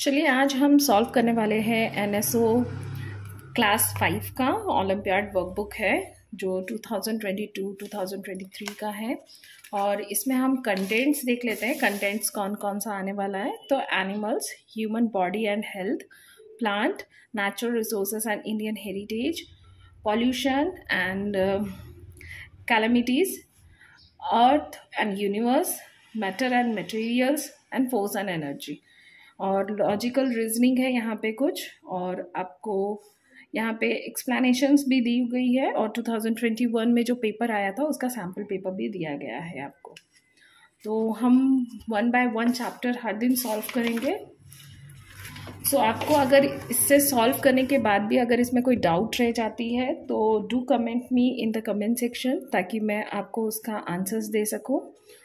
चलिए, आज हम सॉल्व करने वाले हैं एनएसओ क्लास फाइव का ओलंपियाड वर्कबुक है, जो 2022-2023 का है। और इसमें हम कंटेंट्स देख लेते हैं कंटेंट्स कौन कौन सा आने वाला है। तो animals human body and health plant natural resources and Indian heritage pollution and calamities earth and universe matter and materials and force and energy और लॉजिकल रीजनिंग है यहाँ पे कुछ और आपको यहाँ पे एक्सप्लेनेशंस भी दी गई है और 2021 में जो पेपर आया था उसका सैंपल पेपर भी दिया गया है आपको। तो हम वन बाय वन चैप्टर हर दिन सॉल्व करेंगे। सो so, आपको अगर इससे सॉल्व करने के बाद भी अगर इसमें कोई डाउट रह जाती है तो do comment me in the comment section ताकि मैं आपको उसका आंसर्स दे सकूँ।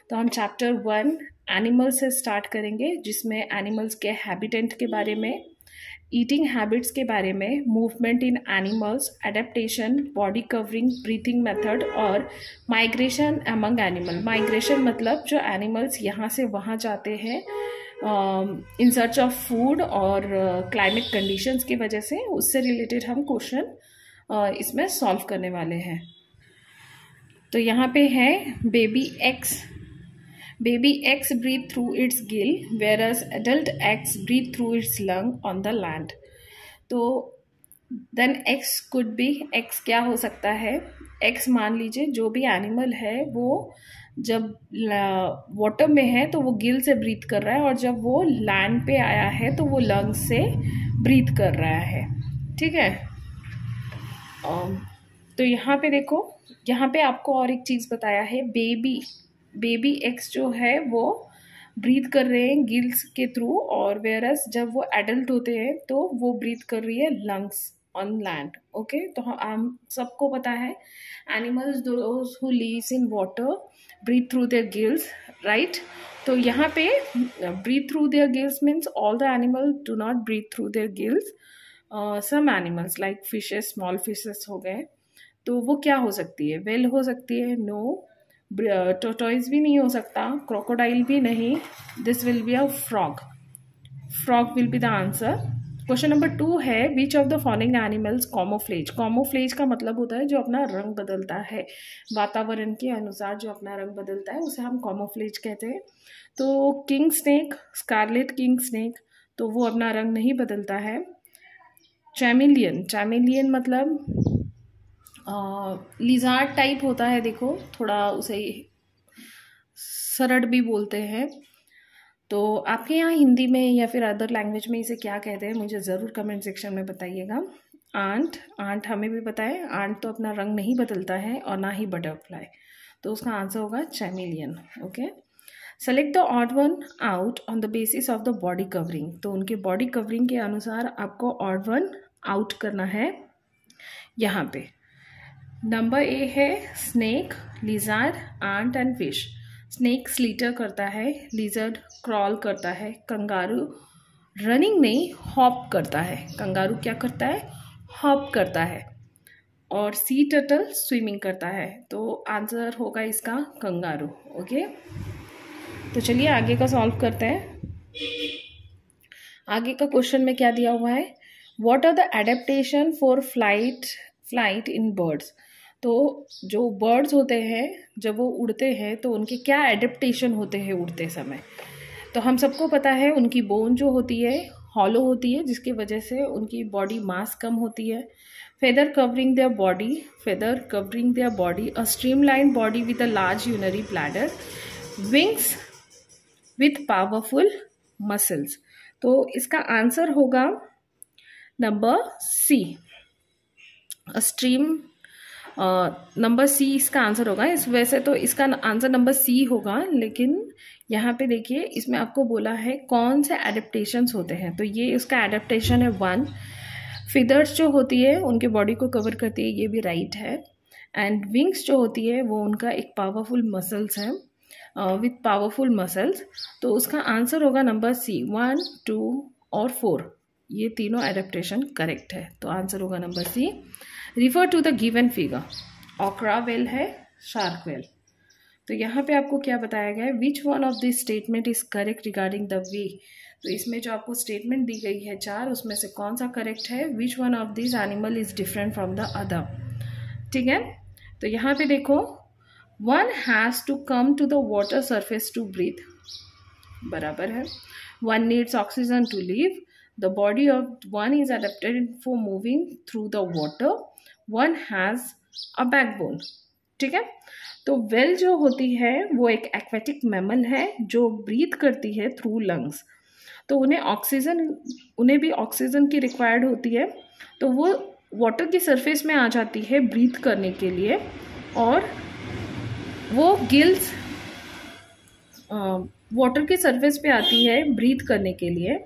तो हम चैप्टर वन एनिमल्स से स्टार्ट करेंगे जिसमें एनिमल्स के हैबिटेंट के बारे में ईटिंग हैबिट्स के बारे में movement in animals adaptation body covering breathing method और माइग्रेशन अमंग एनिमल माइग्रेशन मतलब जो एनिमल्स यहाँ से वहाँ जाते हैं इन सर्च ऑफ़ फ़ूड और क्लाइमेट uh, कंडीशंस की वजह से उससे रिलेटेड हम क्वेश्चन uh, इसमें सॉल्व करने वाले हैं. तो यहाँ पे है baby X Baby X breathe through its gill, whereas adult X breathe through its lung on the land. तो then X could be X क्या हो सकता है? एक्स मान लीजिए जो भी एनिमल है वो जब वाटर में है तो वो गिल से ब्रीथ कर रहा है और जब वो लैंड पे आया है तो वो लंग्स से ब्रीथ कर रहा है। ठीक है? तो यहाँ पे देखो यहाँ पे आपको और एक चीज़ बताया है बेबी बेबी एक्स जो है वो ब्रीथ कर रहे हैं गिल्स के थ्रू और वेरस जब वो एडल्ट होते हैं तो वो ब्रीथ कर रही है लंग्स ऑन लैंड ओके तो हम सबको पता है animals those who lives in water breathe through their gills right तो यहाँ पे breathe through their gills means all the animal do not breathe through their gills some animals like fishes small fishes हो गए तो वो क्या हो सकती है? वेल well हो सकती है? नो no, टोटोइज भी नहीं हो सकता क्रोकोडाइल भी नहीं this will be a frog frog will be the answer question number two है which of the following animals camouflage camouflage का मतलब होता है जो अपना रंग बदलता है। वातावरण के अनुसार जो अपना रंग बदलता है, उसे हम कॉमोफ्लेज कहते हैं। तो king snake scarlet king snake तो वो अपना रंग नहीं बदलता है। चैमिलियन चैमिलियन मतलब लिजार्ड टाइप होता है, देखो, थोड़ा उसे सरड भी बोलते हैं। तो आपके यहाँ हिंदी में या फिर अदर लैंग्वेज में इसे क्या कहते हैं, मुझे ज़रूर कमेंट सेक्शन में बताइएगा। आंट आंट हमें भी बताएँ। आंट तो अपना रंग नहीं बदलता है और ना ही बटरफ्लाई तो उसका आंसर होगा chameleon okay select the odd one out on the basis of the body covering तो उनके बॉडी कवरिंग के अनुसार आपको ऑड वन आउट करना है यहाँ पे। नंबर ए है snake lizard ant and fish snake slither करता है लिजर्ड क्रॉल करता है कंगारू रनिंग नहीं हॉप करता है. कंगारू क्या करता है? हॉप करता है. और सी टर्टल स्विमिंग करता है. तो आंसर होगा इसका कंगारू ओके तो चलिए आगे का सॉल्व करते हैं. आगे का क्वेश्चन में क्या दिया हुआ है? What are the adaptation for flight flight in birds. तो जो बर्ड्स होते हैं, जब वो उड़ते हैं तो उनके क्या एडेप्टेशन होते हैं उड़ते समय? तो हम सबको पता है, उनकी बोन जो होती है हॉलो होती है, जिसकी वजह से उनकी बॉडी मास कम होती है। Feather covering their body feather covering their body a stream line body with a large urinary bladder wings with powerful muscles तो इसका आंसर होगा number C stream number C इसका आंसर होगा। इस, वैसे तो इसका आंसर नंबर सी होगा, लेकिन यहाँ पे देखिए, इसमें आपको बोला है कौन से एडेप्टेशंस होते हैं। तो ये इसका एडेप्टेशन है वन फिदर्स जो होती है, उनके बॉडी को कवर करती है, ये भी राइट है। एंड विंग्स जो होती है, वो उनका एक पावरफुल मसल्स है। विथ पावरफुल मसल्स तो उसका आंसर होगा नंबर सी वन टू और फोर ये तीनों एडेप्टेशन करेक्ट है। तो आंसर होगा number C refer to the given figure okra whale है शार्क वेल तो यहाँ पे आपको क्या बताया गया है? Which one of this statement is correct regarding the way तो इसमें जो आपको स्टेटमेंट दी गई है चार, उसमें से कौन सा करेक्ट है? Which one of this animal is different from the other ठीक है? तो यहाँ पे देखो one has to come to the water surface to breathe बराबर है। One needs oxygen to live the body of one is adapted for moving through the water one has a backbone ठीक है? तो वेल जो होती है, वो एक एक्वेटिक मेमल है, जो ब्रीथ करती है थ्रू लंग्स तो उन्हें ऑक्सीजन उन्हें भी ऑक्सीजन की रिक्वायर्ड होती है। तो वो वाटर की सरफेस में आ जाती है ब्रीथ करने के लिए और वो गिल्स वाटर की सरफेस पे आती है ब्रीथ करने के लिए।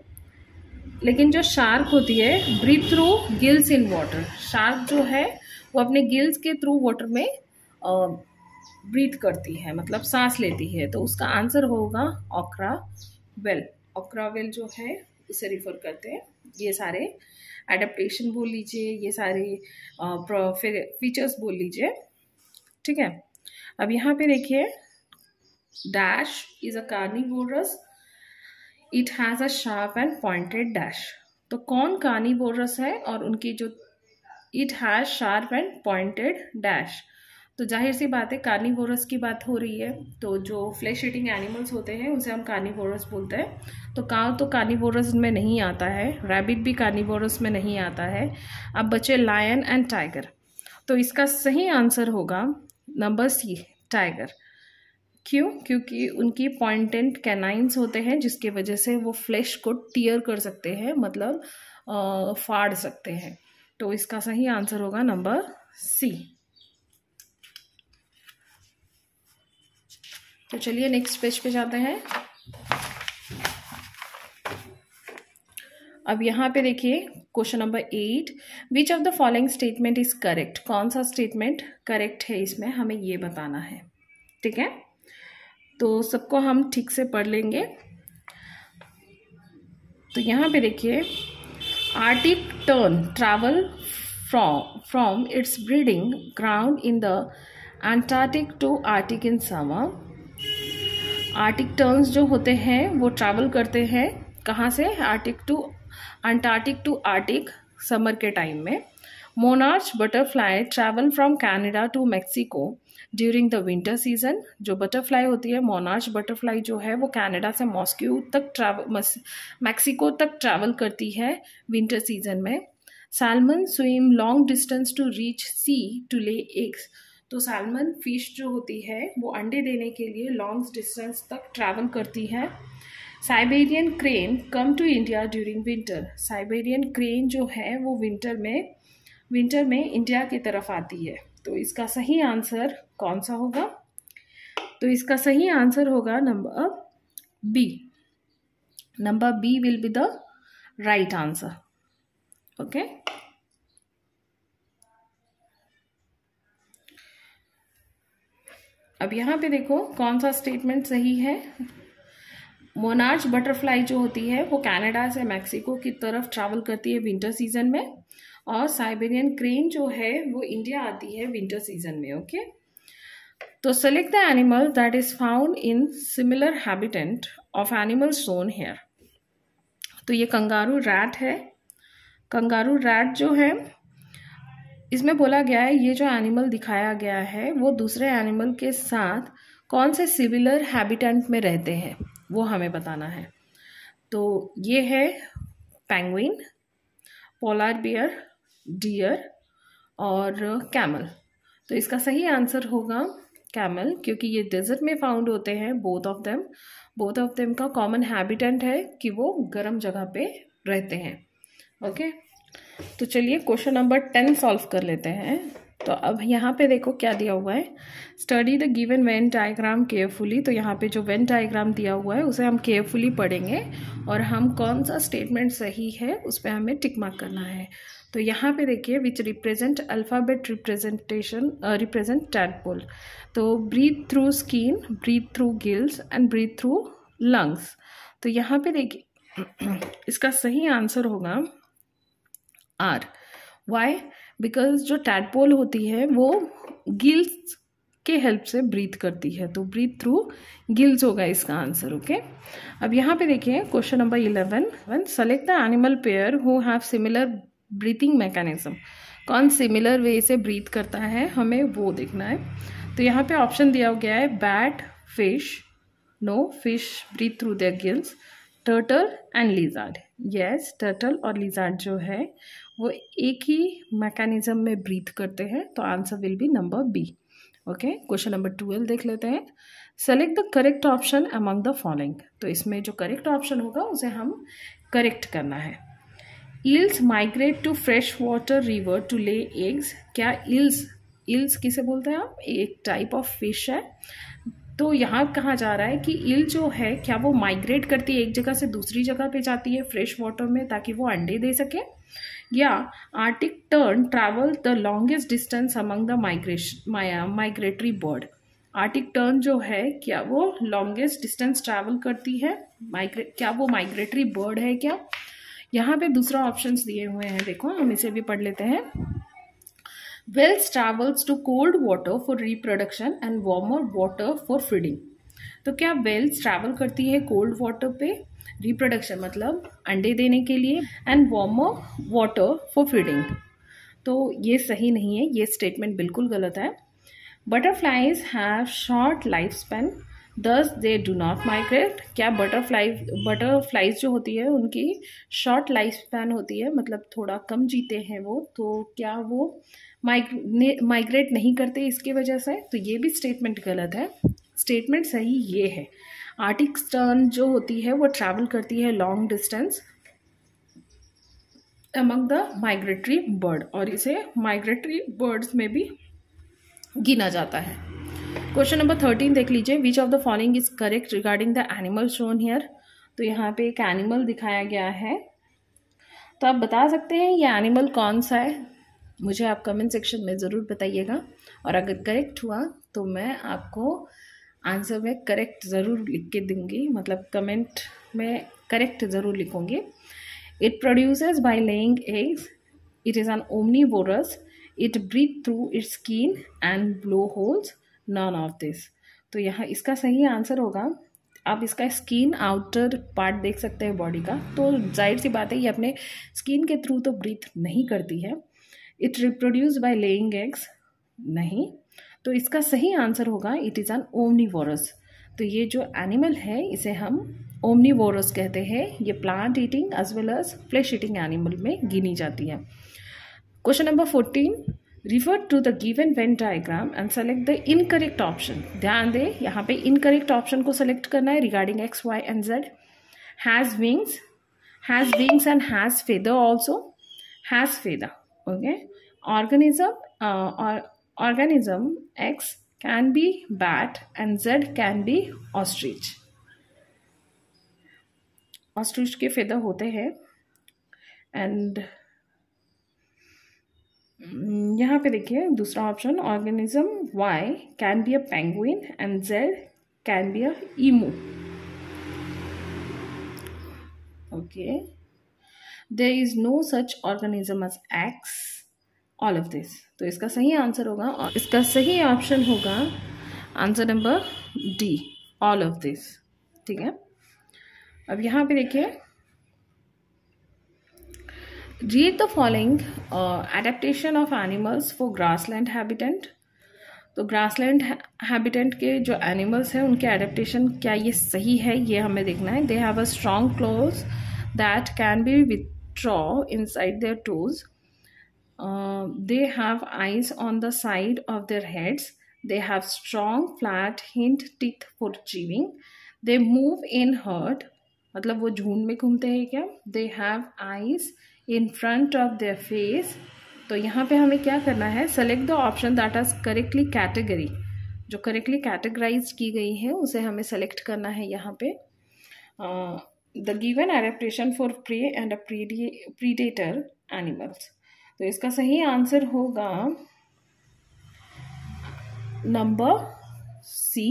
लेकिन जो शार्क होती है breathe through gills in water shark जो है, वो अपने गिल्स के थ्रू वाटर में ब्रीथ करती है मतलब सांस लेती है। तो उसका आंसर होगा ऑक्रा वेल ऑक्रा वेल जो है, उसे रिफर करते हैं। ये सारे एडेप्टेशन बोल लीजिए, ये सारे फीचर्स बोल लीजिए। ठीक है? अब यहाँ पे देखिए dash is a carnivorous it has a sharp and pointed dash तो कौन कार्निवोरस है और उनकी जो it has sharp and pointed dash तो ज़ाहिर सी बात है कार्निवोरस की बात हो रही है। तो जो फ्लैश ईटिंग एनिमल्स होते हैं उसे हम कार्निवोरस बोलते हैं। तो काव तो कार्निवोरस में नहीं आता है रैबिट भी कार्निवोरस में नहीं आता है। अब बचे लायन एंड टाइगर तो इसका सही आंसर होगा नंबर सी टाइगर क्यों? क्योंकि उनकी पॉइंटेंट कैनाइंस होते हैं जिसके वजह से वो फ्लैश को टीयर कर सकते हैं मतलब आ, फाड़ सकते हैं। तो इसका सही आंसर होगा नंबर सी तो चलिए नेक्स्ट पेज पे जाते हैं। अब यहाँ पे देखिए question number eight which of the following statement is correct कौन सा स्टेटमेंट करेक्ट है इसमें? हमें ये बताना है। ठीक है? तो सबको हम ठीक से पढ़ लेंगे। तो यहाँ पे देखिए arctic tern travel from from its breeding ground in the antarctic to arctic in summer arctic terns जो होते हैं, वो ट्रैवल करते हैं कहाँ से? Arctic to antarctic to arctic summer के टाइम में। Monarch butterfly travel from Canada to Mexico during the winter season जो बटरफ्लाई होती है मोनार्च बटरफ्लाई जो है, वो कनाडा से मॉस्क्यू तक ट्रैवल मैक्सिको तक ट्रैवल करती है विंटर सीज़न में। Salmon swim long distance to reach sea to lay eggs तो सैलमन फ़िश जो होती है, वो अंडे देने के लिए लॉन्ग डिस्टेंस तक ट्रैवल करती है। Siberian crane come to India during winter Siberian crane जो है, वो विंटर में विंटर में इंडिया की तरफ़ आती है। तो इसका सही आंसर कौन सा होगा? तो इसका सही आंसर होगा number B number B will be the right answer okay अब यहाँ पे देखो कौन सा स्टेटमेंट सही है? मोनार्च बटरफ्लाई जो होती है, वो कनाडा से मैक्सिको की तरफ़ ट्रैवल करती है विंटर सीज़न में। और साइबेरियन क्रेन जो है, वो इंडिया आती है विंटर सीज़न में ओके तो select the animal that is found in similar habitant of animal shown here तो ये कंगारू रैट है। कंगारू रैट जो है, इसमें बोला गया है, ये जो एनिमल दिखाया गया है, वो दूसरे एनिमल के साथ कौन से सिमिलर हैबिटेंट में रहते हैं, वो हमें बताना है। तो ये है पेंगुइन पोलार बियर डियर और कैमल तो इसका सही आंसर होगा कैमल क्योंकि ये डेजर्ट में फाउंड होते हैं both of them both of them का कॉमन हैबिटेंट है कि वो गर्म जगह पे रहते हैं. Okay okay? तो चलिए क्वेश्चन नंबर टेन सॉल्व कर लेते हैं. तो अब यहाँ पे देखो क्या दिया हुआ है. Study the given Venn diagram carefully तो यहाँ पे जो वेन डायग्राम दिया हुआ है, उसे हम केयरफुली पढ़ेंगे और हम कौन सा स्टेटमेंट सही है, उस पर हमें टिक मार्क करना है. तो यहाँ पे देखिए which represent alphabet representation represent tadpole तो breathe through skin breathe through gills and breathe through lungs तो यहाँ पे देखिए, इसका सही आंसर होगा आर वाई बिकॉज़ जो टैडपोल होती है, वो गिल्स के हेल्प से ब्रीथ करती है। तो ब्रीथ थ्रू गिल्स होगा इसका आंसर ओके okay? अब यहाँ पे देखिए question number eleven one select the animal pair who have similar breathing mechanism कौन सिमिलर वे से ब्रीथ करता है, हमें वो देखना है। तो यहाँ पे ऑप्शन दिया गया है bat fish no fish breathe through the gills turtle and lizard yes turtle और लिजार्ड जो है, वो एक ही मैकेनिज्म में ब्रीथ करते हैं तो answer will be number B okay question number twelve देख लेते हैं। Select the correct option among the following तो इसमें जो करेक्ट ऑप्शन होगा, उसे हम करेक्ट करना है। Eels migrate to fresh water river to lay eggs क्या ईल्स ईल्स किसे बोलते हैं आप? एक टाइप ऑफ़ फ़िश है। तो यहाँ कहा जा रहा है कि ईल जो है, क्या वो माइग्रेट करती है एक जगह से दूसरी जगह पे जाती है फ्रेश वाटर में ताकि वो अंडे दे सके? या arctic tern travel the longest distance among the migration migratory bird arctic tern जो है, क्या वो लॉन्गेस्ट डिस्टेंस ट्रैवल करती है? माइग्रेट क्या वो माइग्रेटरी बर्ड है क्या? यहाँ पे दूसरा ऑप्शन दिए हुए हैं, देखो, हम इसे भी पढ़ लेते हैं। Whales travels to cold water for reproduction and warmer water for feeding तो क्या वेल्स ट्रैवल करती है कोल्ड वाटर पे? रिप्रोडक्शन मतलब अंडे देने के लिए and warmer water for feeding तो ये सही नहीं है, ये स्टेटमेंट बिल्कुल गलत है। Butterflies have short life span thus they do not migrate क्या बटरफ्लाई बटरफ्लाइज जो होती है, उनकी शॉर्ट लाइफ स्पैन होती है मतलब थोड़ा कम जीते हैं वो तो क्या वो माइग्रेट नहीं करते इसकी वजह से? तो ये भी स्टेटमेंट गलत है। स्टेटमेंट सही ये है। आर्टिक स्टर्न जो होती है, वो ट्रैवल करती है long distance among the migratory bird और इसे माइग्रेटरी बर्ड्स में भी गिना जाता है। क्वेश्चन नंबर थर्टीन देख लीजिए। Which of the following is correct regarding the animal shown here तो यहाँ पे एक एनिमल दिखाया गया है। तो आप बता सकते हैं ये एनिमल कौन सा है? मुझे आप कमेंट सेक्शन में ज़रूर बताइएगा। और अगर करेक्ट हुआ तो मैं आपको आंसर में करेक्ट ज़रूर लिख के दूँगी। मतलब कमेंट में करेक्ट ज़रूर लिखूँगी। It produces by laying eggs it is an omnivorous it breathe through its skin and blow holes none of this तो यहाँ इसका सही आंसर होगा। आप इसका स्किन आउटर पार्ट देख सकते हैं बॉडी का। तो ज़ाहिर सी बात है, ये अपने स्किन के थ्रू तो ब्रीथ नहीं करती है। It reproduce by laying eggs नहीं। तो इसका सही आंसर होगा इट इज़ एन ओमनीवोरस तो ये जो एनिमल है, इसे हम ओमनीवोरस कहते हैं। ये plant eating as well as flesh eating animal में गिनी जाती है। Question number fourteen refer to the given Venn diagram and select the incorrect option ध्यान दे, यहाँ पे इनकरेक्ट ऑप्शन को सेलेक्ट करना है regarding X Y and Z has wings has wings and has feather also has feather okay organism organism X can be bat and Z can be ostrich. Ostrich के feather होते हैं. And यहाँ पे देखिए, दूसरा option organism Y can be a penguin and Z can be a emu okay there is no such organism as X all of this तो इसका सही आंसर होगा और इसका सही ऑप्शन होगा answer number D all of this ठीक है? अब यहाँ पे देखिए read the following adaptation of animals for grassland habitant तो ग्रासलैंड हैबिटेंट के जो एनिमल्स हैं, उनके एडेप्टेशन क्या ये सही है, ये हमें देखना है. They have a strong claws that can be withdraw inside their toes they have eyes on the side of their their they have have flat flat, hind for for they move in herd. मतलब वो झुंड में घूमते हैं क्या? They have eyes in front of their face तो यहाँ पे हमें क्या करना है? Select the option that is correctly category जो करेक्टली कैटेगराइज की गई है, उसे हमें सेलेक्ट करना है यहाँ पे। The given adaptation for prey and a predator animals तो इसका सही आंसर होगा नंबर सी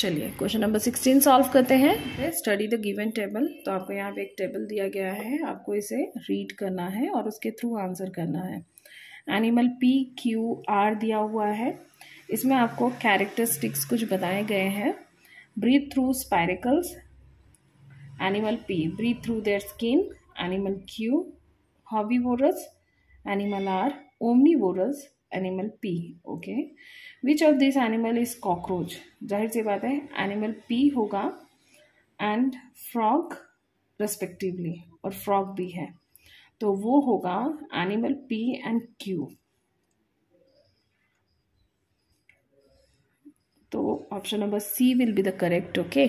चलिए क्वेश्चन नंबर सिक्सटीन सॉल्व करते हैं। स्टडी द गिवन टेबल तो आपको यहाँ पे एक टेबल दिया गया है। आपको इसे रीड करना है और उसके थ्रू आंसर करना है। एनिमल पी क्यू आर दिया हुआ है। इसमें आपको कैरेक्टरिस्टिक्स कुछ बताए गए हैं। Breathe through spiracles animal P breathe through their skin animal Q herbivorous animal R omnivorous animal P okay which of this animal is cockroach ज़ाहिर सी बात है एनिमल पी होगा एंड फ्रॉग रेस्पेक्टिवली और फ्रॉग भी है। तो वो होगा एनिमल पी एंड क्यू तो option number C will be the correct okay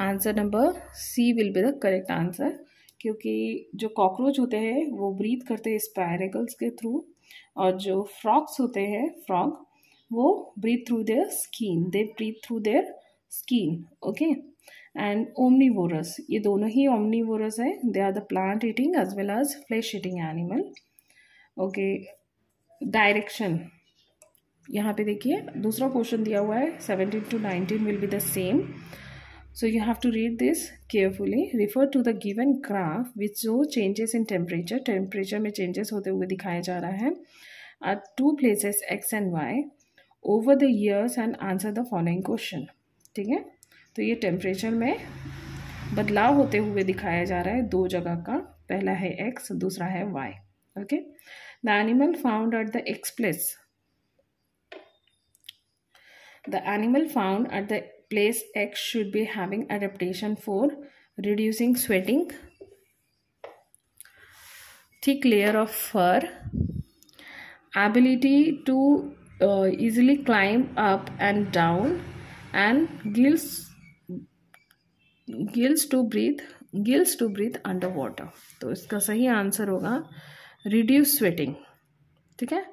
answer number C will be the correct answer क्योंकि जो कॉकरोच होते हैं, वो ब्रीथ करते हैं स्पायरेकल्स के थ्रू और जो फ्रॉक्स होते हैं फ्रॉग वो breathe through their skin they breathe through their skin okay and omnivorous ये दोनों ही ओमनीवोरस है. They are the plant eating as well as flesh eating animal okay direction यहाँ पे देखिए, दूसरा क्वेश्चन दिया हुआ है seventeen to nineteen will be the same So you have to read this carefully. Refer to the given graph which show changes in temperature. Temperature में changes होते हुए दिखाया जा रहा है। at two places x and y over the years and answer the following question. ठीक है? तो ये टेम्परेचर में बदलाव होते हुए दिखाया जा रहा है दो जगह का। पहला है एक्स दूसरा है Y okay the animal found at the X place the animal found at the place x should be having adaptation for reducing sweating thick layer of fur ability to uh, easily climb up and down and gills gills to breathe gills to breathe under water तो इसका सही answer होगा reduce sweating ठीक है?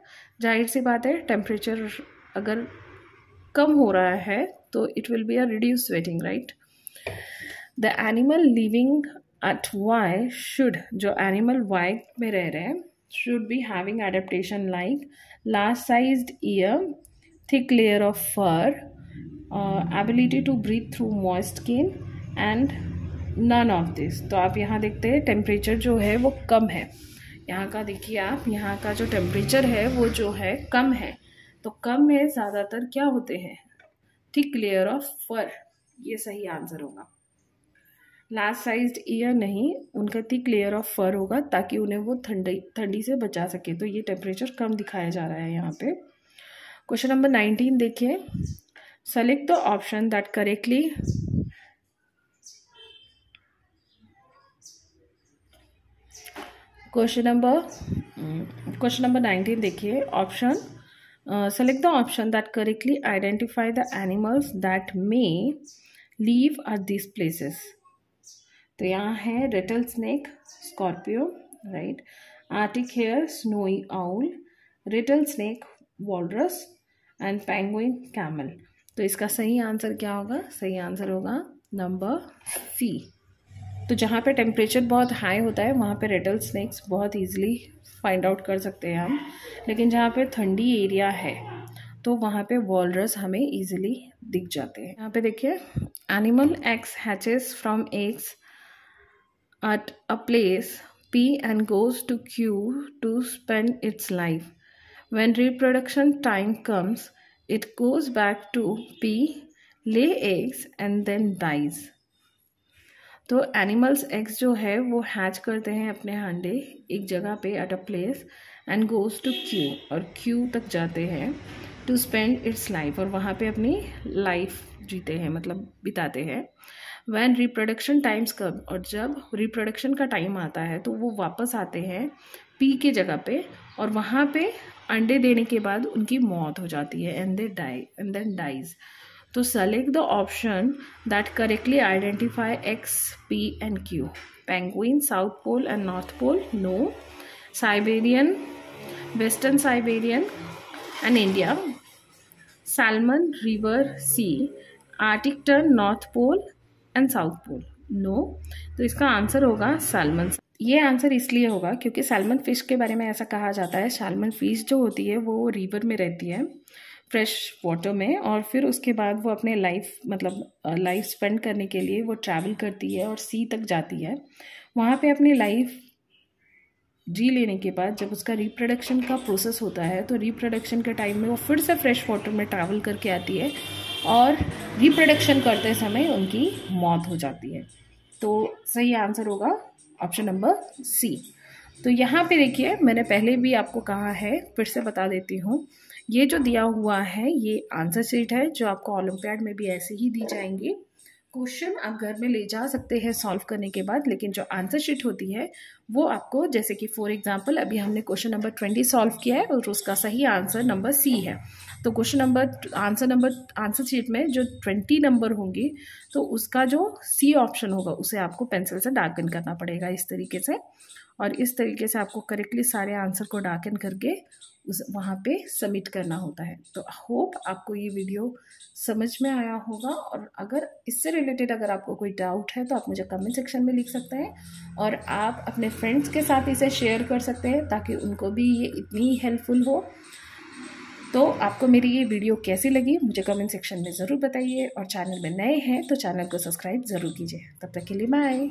ज़ाहिर सी बात है टेम्परेचर अगर कम हो रहा है तो it will be a reduce sweating right the animal living at Y should जो एनिमल वाई में रह रहे हैं should be having adaptation like large size ear thick layer of fur ability to breathe through moist skin and none of this तो आप यहाँ देखते हैं टेम्परेचर जो है वो कम है। यहाँ का देखिए आप, यहाँ का जो टेम्परेचर है वो जो है कम है। तो कम में ज़्यादातर क्या होते हैं? थिक लेयर ऑफ़ फर ये सही आंसर होगा। लार्ज साइज़ ईयर नहीं, उनका थिक लेयर ऑफ़ फर होगा ताकि उन्हें वो ठंडी ठंडी से बचा सके। तो ये टेम्परेचर कम दिखाया जा रहा है यहाँ पे। क्वेश्चन नंबर नाइनटीन देखिए। Select the option that correctly question number question number nineteen देखिए। Option select the option that correctly identify the animals that may live are this places तो यहाँ है rattle snake scorpio right arctic hare snowy owl rattle snake walrus and penguin camel तो इसका सही answer क्या होगा? सही आंसर होगा नंबर सी तो जहाँ पे टेम्परेचर बहुत हाई होता है, वहाँ पे रेटल स्नैक्स बहुत ईजिली फाइंड आउट कर सकते हैं हम। लेकिन जहाँ पे ठंडी एरिया है तो वहाँ पे वॉलरस हमें इजीली दिख जाते हैं। यहाँ पे देखिए animal X hatches from eggs at a place P and goes to Q to spend its life when reproduction time comes it goes back to P lay eggs and then dies तो animals eggs जो है, वो hatch करते हैं अपने हांडे एक जगह पे at a place and goes to Q और क्यू तक जाते हैं टू स्पेंड इट्स लाइफ और वहाँ पे अपनी लाइफ जीते हैं मतलब बिताते हैं। वैन रिप्रोडक्शन टाइम्स कब, और जब रिप्रोडक्शन का टाइम आता है तो वो वापस आते हैं पी के जगह पे, और वहाँ पे अंडे देने के बाद उनकी मौत हो जाती है and they die and then dies तो select the option that correctly identify X P and Q penguin south pole and north pole no Siberian western Siberian and India salmon river sea arctic tern north pole and south pole. No तो इसका answer होगा salmon. ये answer इसलिए होगा क्योंकि salmon fish के बारे में ऐसा कहा जाता है। सैलमन फ़िश जो होती है, वो रिवर में रहती है, फ्रेश वाटर में, और फिर उसके बाद वो अपने लाइफ मतलब लाइफ स्पेंड करने के लिए वो ट्रैवल करती है और सी तक जाती है। वहाँ पे अपनी लाइफ जी लेने के बाद जब उसका रिप्रोडक्शन का प्रोसेस होता है तो रिप्रोडक्शन के टाइम में वो फिर से फ्रेश वाटर में ट्रैवल करके आती है, और रिप्रोडक्शन करते समय उनकी मौत हो जाती है। तो सही आंसर होगा ऑप्शन नंबर सी तो यहाँ पे देखिए, मैंने पहले भी आपको कहा है, फिर से बता देती हूँ। ये जो दिया हुआ है, ये आंसर शीट है, जो आपको ओलम्पियाड में भी ऐसे ही दी जाएँगी। क्वेश्चन आप घर में ले जा सकते हैं सॉल्व करने के बाद, लेकिन जो आंसर शीट होती है, वो आपको जैसे कि फॉर एग्जांपल अभी हमने क्वेश्चन नंबर ट्वेंटी सॉल्व किया है और उसका सही आंसर नंबर सी है। तो question number, answer number, answer sheet में जो ट्वेंटी नंबर होंगी तो उसका जो सी ऑप्शन होगा, उसे आपको पेंसिल से डार्कन करना पड़ेगा इस तरीके से। और इस तरीके से आपको करेक्टली सारे आंसर को डार्कन करके उस, वहाँ पे सबमिट करना होता है। तो होप आपको ये वीडियो समझ में आया होगा और अगर इससे रिलेटेड अगर आपको कोई डाउट है तो आप मुझे कमेंट सेक्शन में लिख सकते हैं और आप अपने फ्रेंड्स के साथ इसे शेयर कर सकते हैं ताकि उनको भी ये इतनी हेल्पफुल हो। तो आपको मेरी ये वीडियो कैसी लगी मुझे कमेंट सेक्शन में ज़रूर बताइए और चैनल में नए हैं तो चैनल को सब्सक्राइब ज़रूर कीजिए। तब तक के लिए बाय